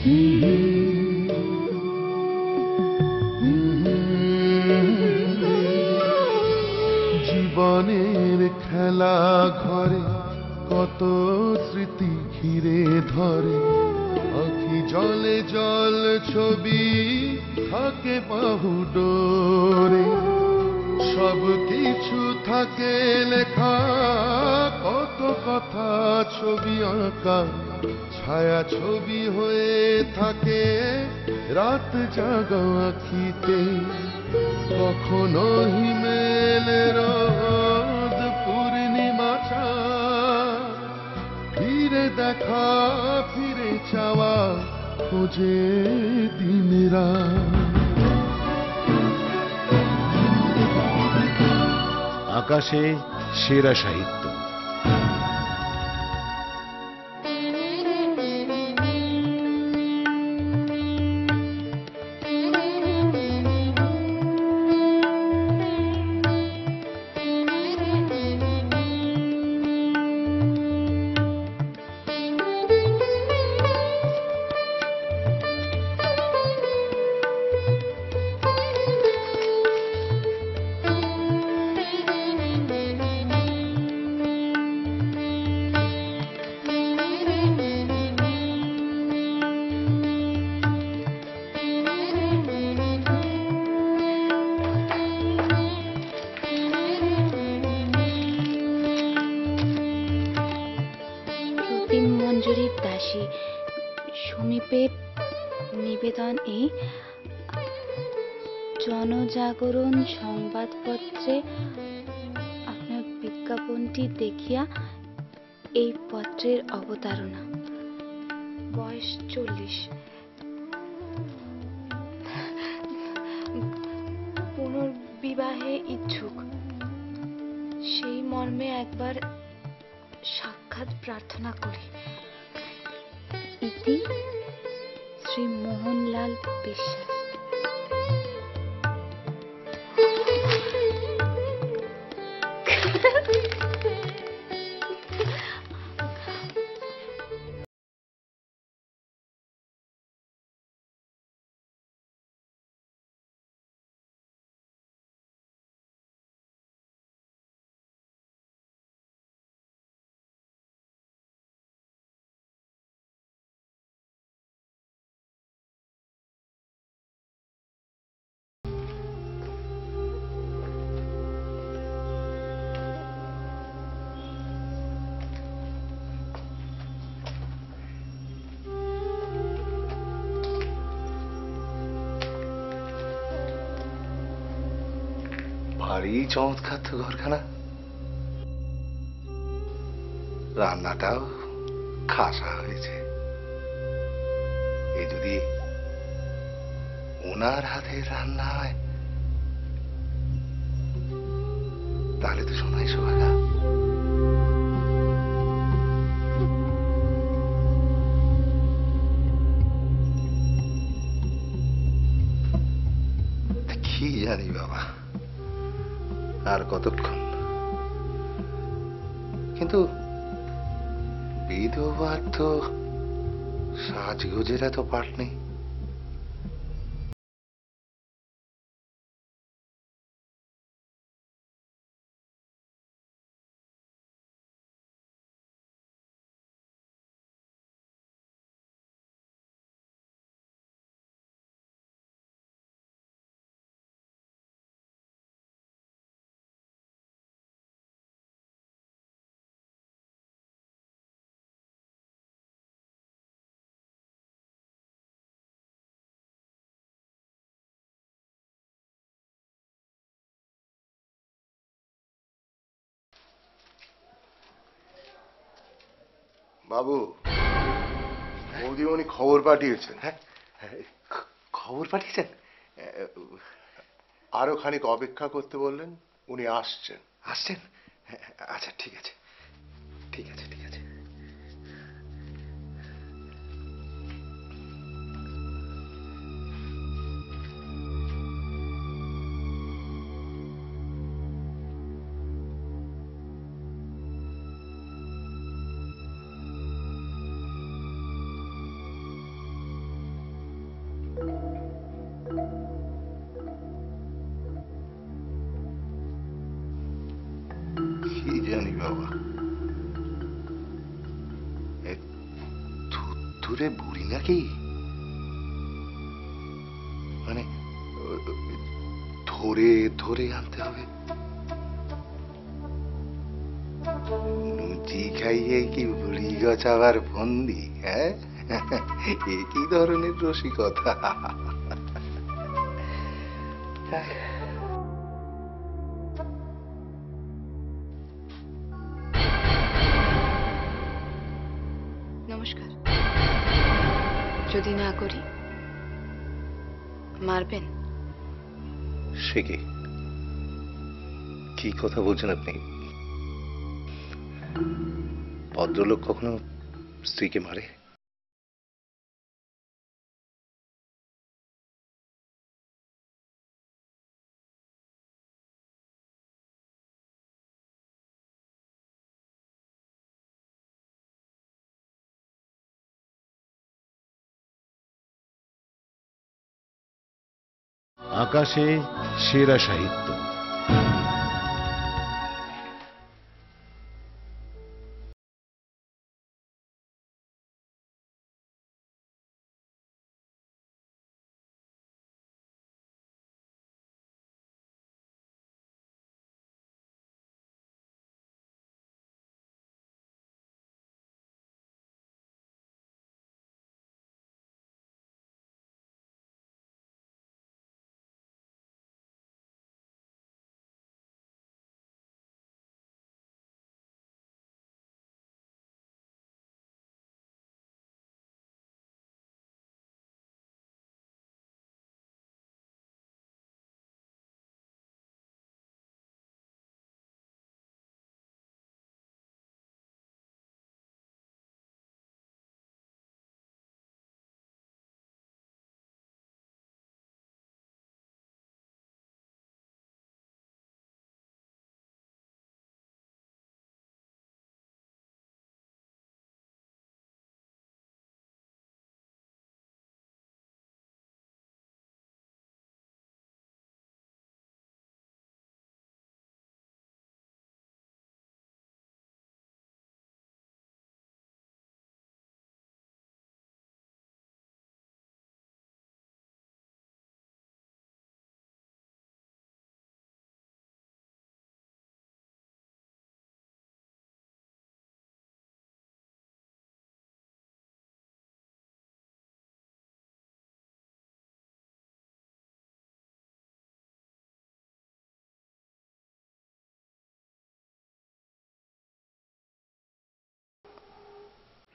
জীবনের খেলা ঘরে কত স্মৃতি ঘিরে ধরে। আখি জলে জল ছবি থাকে বাহু ডোরে। সব কিছু থাকে লেখা, কত কথা ছবি আঁকা। ছায়া ছবি হয়ে থাকে। রাত জাগা কখনো হিমেল রোদ, পূর্ণিমা ফিরে দেখা, ফিরে চাওয়া, খোঁজে দিন রাত। আকাশে সেরা সাহিত্য। জনজাগরণ সংবাদপত্রে আপনার বিজ্ঞাপনটি দেখিয়া এই পত্রের অবতারণা। বয়স চল্লিশ। পুনর্বিবাহে ইচ্ছুক। সেই মর্মে একবার সাক্ষাৎ প্রার্থনা করি। ইতি श्री मोहनलाल पेशा ভারী চমৎকার তো ঘরখানা। রান্নাটাও খাসা হয়েছে। এ যদি ওনার হাতের রান্না হয়, তাহলে তো শোনাই সোহাগা কি জানি বাবা। আর কতক্ষণ? কিন্তু বিধবার তো সাজগোজের এত পাঠ নেই বাবু বৌদিমণি খবর পাঠিয়েছেন। হ্যাঁ খ- খবর পাঠিয়েছেন? আরও খানিক অপেক্ষা করতে বললেন উনি আসছেন। আসছেন? আচ্ছা ঠিক আছে। ঠিক আছে ঠিক নাকি মানে ধরে ধরে আনতে হবে। লুচি খাইয়ে কি বুড়ি গছাবার ফন্দি হ্যাঁ? এ কি ধরনের রসিকতা? যদি না করি মারবেন? সে কি? কি কথা বলছেন আপনি? ভদ্রলোক কখনো স্ত্রীকে মারে? আকাশে সেরা সাহিত্য।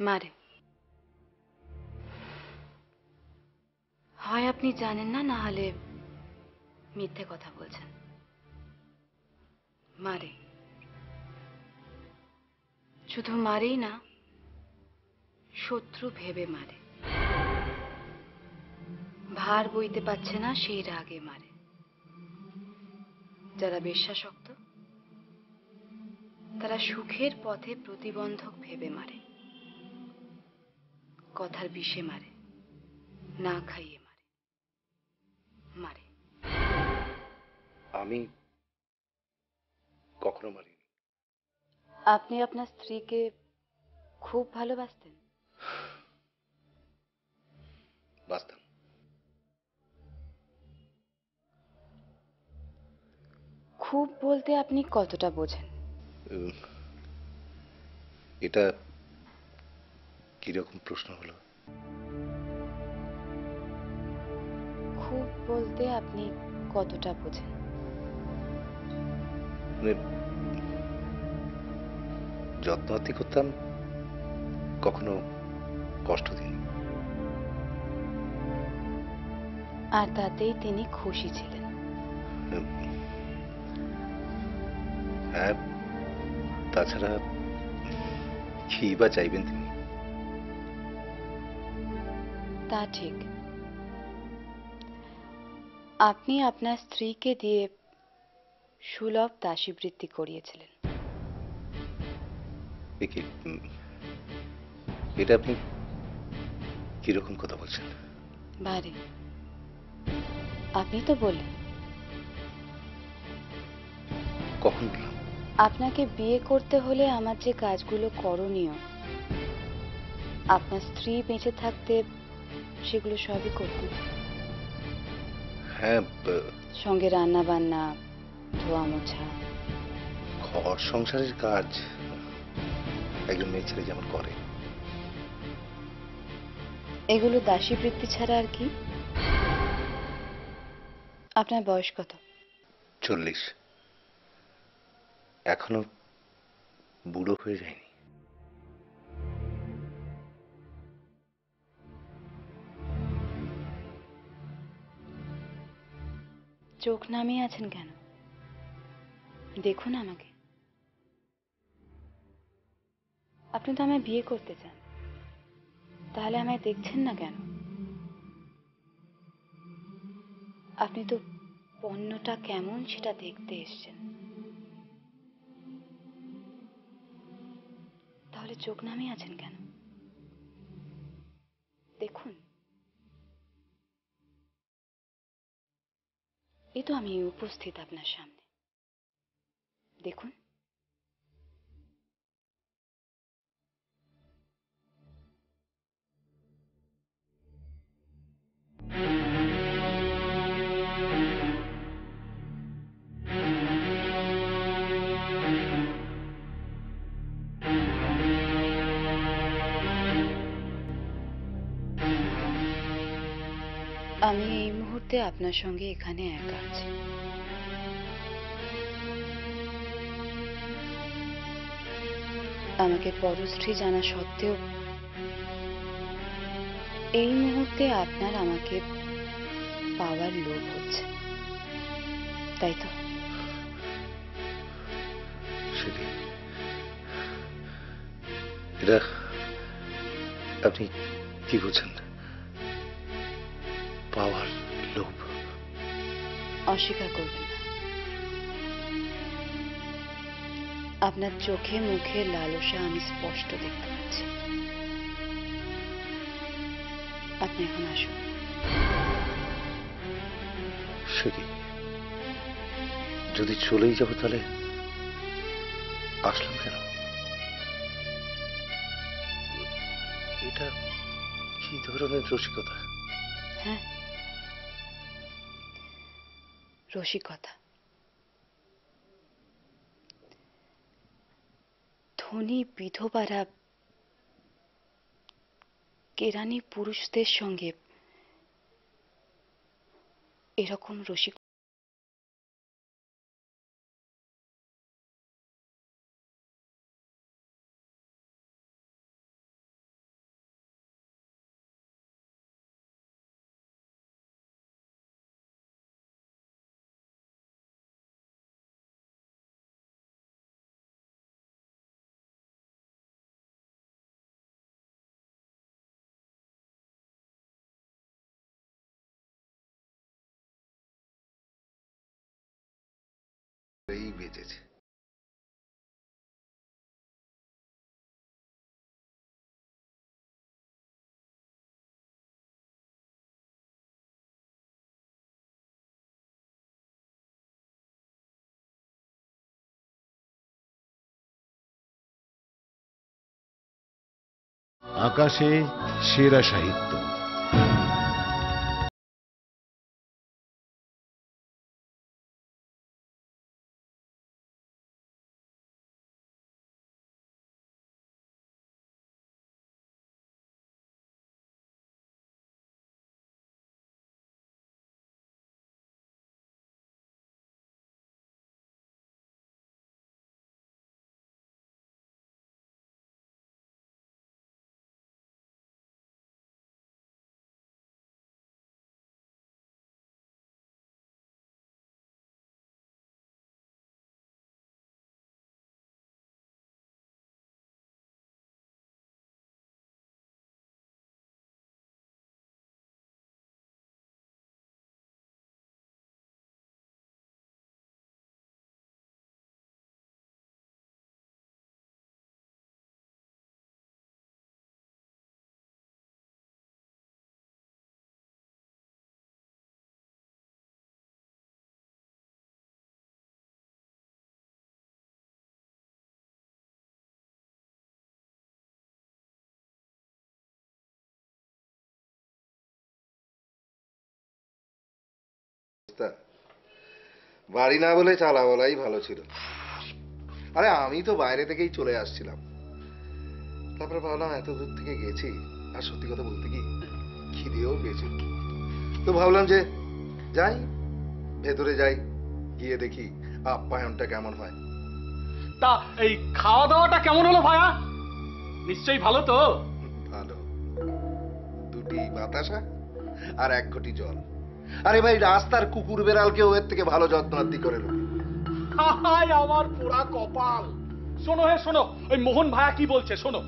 মারে। হয় আপনি জানেন না না হলে মিথ্যে কথা বলছেন। মারে। শুধু মারেই না, শত্রু ভেবে মারে। ভার বইতে পারছে না, সেই রাগে মারে। যারা বিশ্বাসক্ত, তারা সুখের পথে প্রতিবন্ধক ভেবে মারে। কথার বিষে মারে। না খাইয়ে মারে। মারে। আমি কখনো মারিনি। আপনি আপনার স্ত্রীকে খুব ভালোবাসতেন? বাঁচতাম। খুব বলতে আপনি কতটা বোঝেন? এটা কীরকম প্রশ্ন হলো? খুব বলতে আপনি কতটা বোঝেন? মানে যত্নআত্তি করতাম কখনো কষ্ট দিই আর তাতেই তিনি খুশি ছিলেন। হ্যাঁ তাছাড়া কি বা চাইবেন তিনি? তা ঠিক। আপনি আপনার স্ত্রীকে দিয়ে সুলভ দাসীবৃত্তি করিয়েছিলেন। এ কি উম, এটা আপনি কীরকম কথা বলছেন? বারে আপনি তো বললেন। কখন বললাম? আপনাকে বিয়ে করতে হলে আমার যে কাজগুলো করণীয় আপনার স্ত্রী বেঁচে থাকতে সেগুলো সবই করতেন হ্যাঁ সঙ্গে রান্না বান্না ধোয়া মোছা ঘর সংসারের কাজ একজন মেয়ে ছেলে যেমন করে। এগুলো দাসী বৃত্তি ছাড়া আর কি? আপনার বয়স কত? চল্লিশ। এখনও বুড়ো হয়ে যায়নি। চোখ নামিয়ে আছেন কেন? দেখুন আমাকে। আপনি তো আমায় বিয়ে করতে চান। তাহলে আমায় দেখছেন না কেন? আপনি তো পণ্যটা কেমন সেটা দেখতে এসছেন। তাহলে চোখ নামিয়ে আছেন কেন? দেখুন। এই তো আমি উপস্থিত আপনার সামনে। দেখুন। মুহূর্তে আপনার সঙ্গে এখানে একা আছি। আমাকে পরশ্রী জানা সত্ত্বেও এই মুহূর্তে আপনার আমাকে পাওয়ার লোভ হচ্ছে। তাই তো? আপনি কি বলছেন? পাওয়ার। অস্বীকার করবেন না। আপনার চোখে, মুখে লালসা আমি স্পষ্ট দেখতে পাচ্ছি। আপনি এখন আসুন। যদি চলেই যাব তাহলে আসলাম কেন? এটা কি ধরনের রসিকতা? রসিকতা। ধনী বিধবারা কেরানি পুরুষদের সঙ্গে এরকম রসিক এই আকাশে সেরা সাহিত্য। তা, বাড়ি না বলে চালা বলাই ভালো ছিল। আরে আমি তো বাইরে থেকেই চলে আসছিলাম। তারপরে ভাবলাম এত দূর থেকে গেছি আর সত্যি কথা বলতে কি খিদেও পেয়েছে। তো ভাবলাম যে যাই ভেতরে যাই গিয়ে দেখি আপ্যায়নটা কেমন হয়। তা এই খাওয়া দাওয়াটা কেমন হলো ভায়া? নিশ্চয়ই ভালো তো? ভালো। দুটি বাতাসা আর এক ঘটি জল। আরে ভাই রাস্তার কুকুর বেড়ালকেও এর থেকে ভালো যত্নার্থী করে লোকে হায় আমার পোড়া কপাল। শোনো হে শোনো ওই মোহন ভায়া কি বলছে শোনো।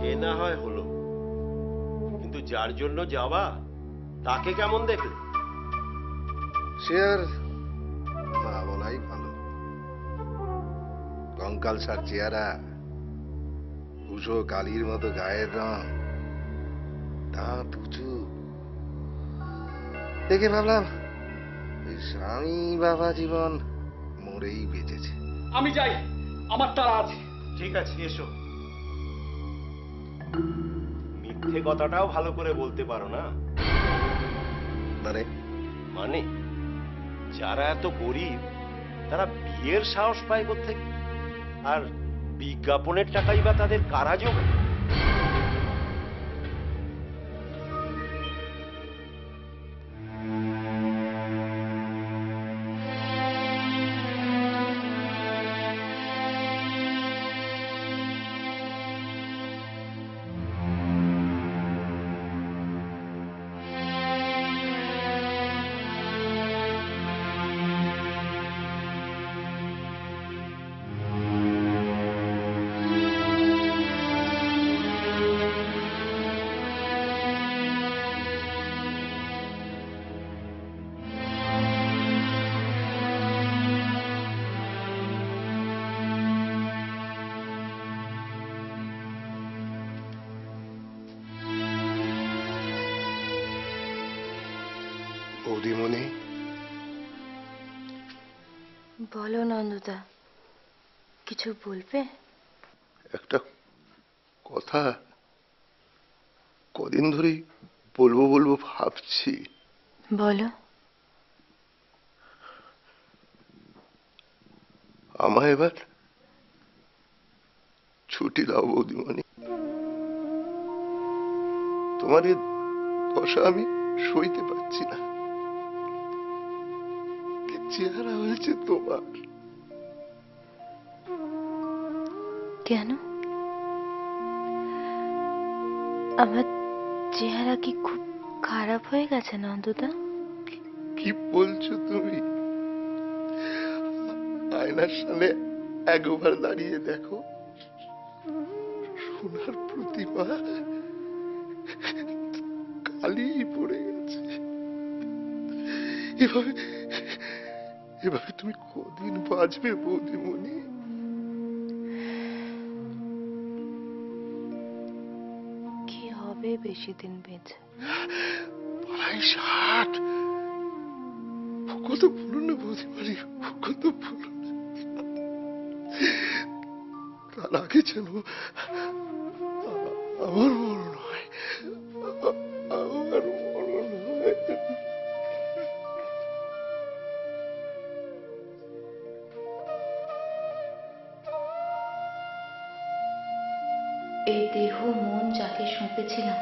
সে না হয় হলো। কিন্তু যার জন্য যাওয়া তাকে কেমন দেখলে? সে আর না বলাই ভালো। কঙ্কাল সার চেহারা। উষো কালির মতো গায়ের রং। দাঁত উঁচু। দেখে ভাবলাম স্বামী বাবা জীবন মরেই বেঁচেছে। আমি যাই আমার তারা আছে। ঠিক আছে এসো। মিথ্যে কথাটাও ভালো করে বলতে পারো না। মানে? মানে যারা এত গরিব তারা বিয়ের সাহস পায় থেকে আর বিজ্ঞাপনের টাকাই বা তাদের কারা বৌদিমণি বলো নন্দদা কিছু বলবে? একটা কথা কদিন ধরেই বলব বলব ভাবছি। বলো। আমায় এবার ছুটি দাও বৌদিমণি। তোমার দশা আমি সইতে পারছি না। চেহারা হয়েছে তোমার। কেন? আমার চেহারা কি খুব খারাপ হয়ে গেছে নন্দদা কি বলছো তুমি? আয়নার সামনে একবার দাঁড়িয়ে দেখো। সোনার প্রতিমা কালি পড়ে গেছে। এভাবে এভাবে তুমি কদিন বাঁচবে বৌদিমণি? কি হবে বেশি দিন বেঁচে? প্রায় ষাট। কত ভুলো না বৌদিমণি কত ভুলো তার আগে যেন আমার মরণ হয়। দেহ মন যাকে সঁপেছিলাম,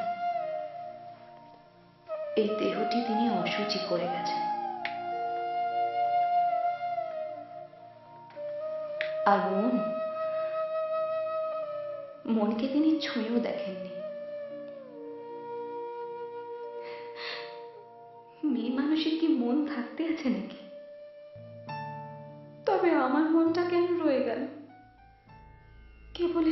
এই দেহটি তিনি অসুচি করে গেছেন। আর মন, মনকে তিনি ছুঁয়েও দেখেননি। মেয়ে মানুষের কি মন থাকতে আছে নাকি? তবে আমার মনটা কেন রয়ে গেল? কেবল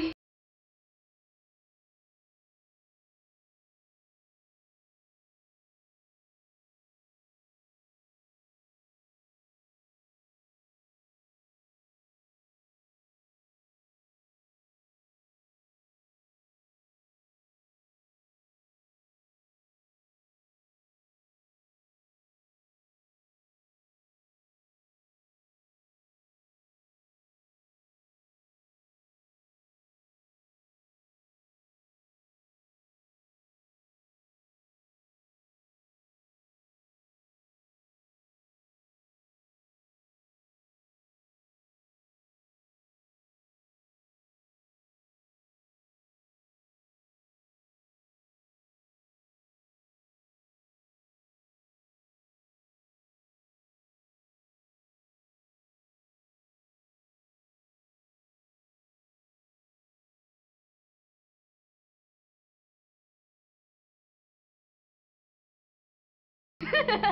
Ha ha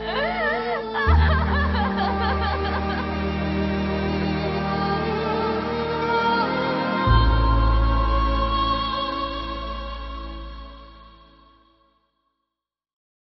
ha!